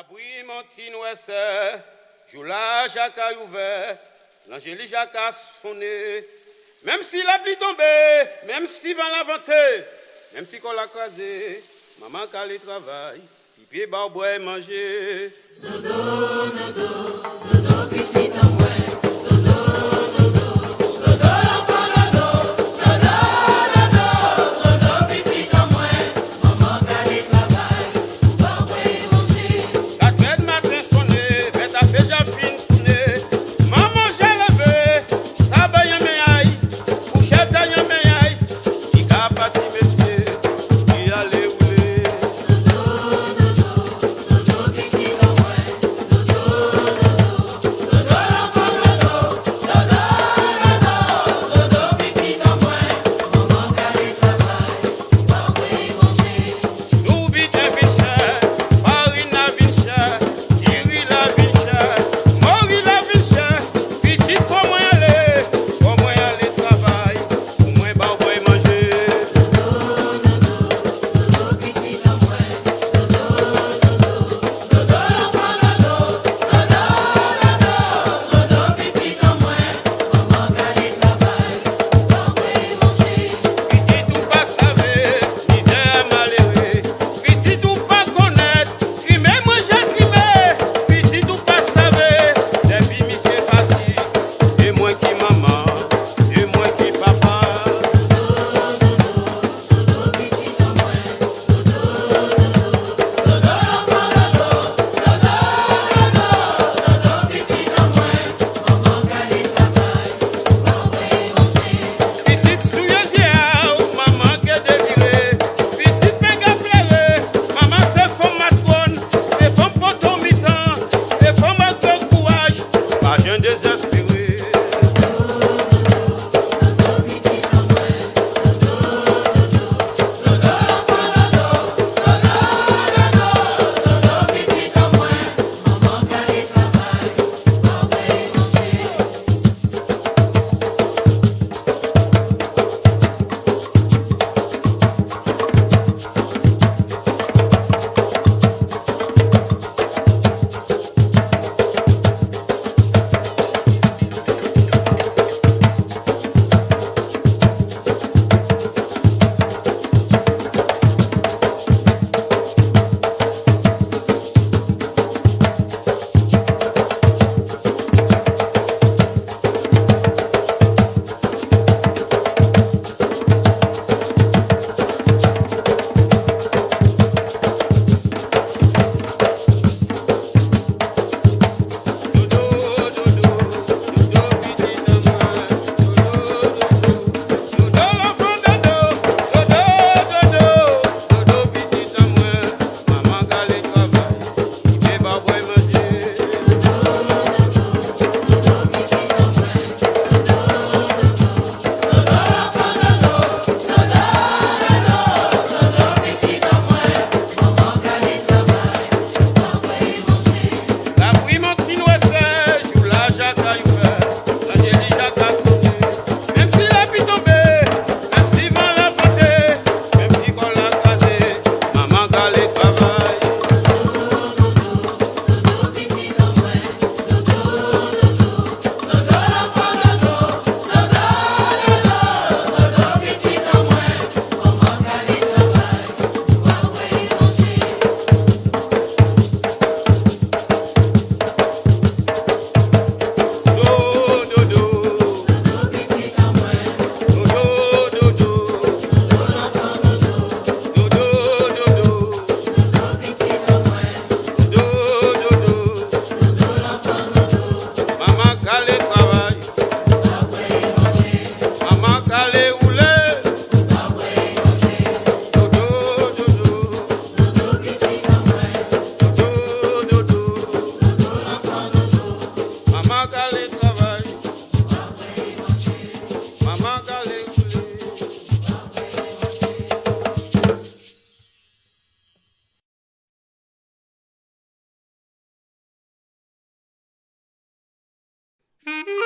Abri Mantine Ouest, Joula Jacques ouvert, l'Angélie Jacques a sonné. Même si la pluie tombait, même si vent la même si qu'on l'a croisé, maman calé travail, pipi barbois manger. Dodo. kale kaba yi mama. Mm-hmm.